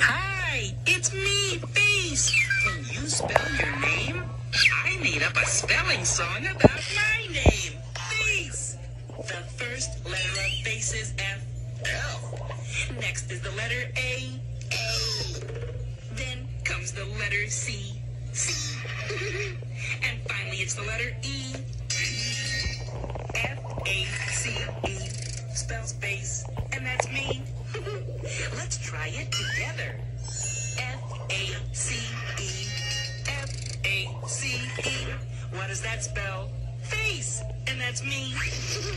Hi, it's me, Face. Can you spell your name? I made up a spelling song about my name, Face. The first letter of face is F. L. Next is the letter A. A. Then comes the letter C. C. and finally it's the letter E. F A C E spells face, and that's. Let's try it together. F A C E. F A C E. What does that spell? Face, and that's me.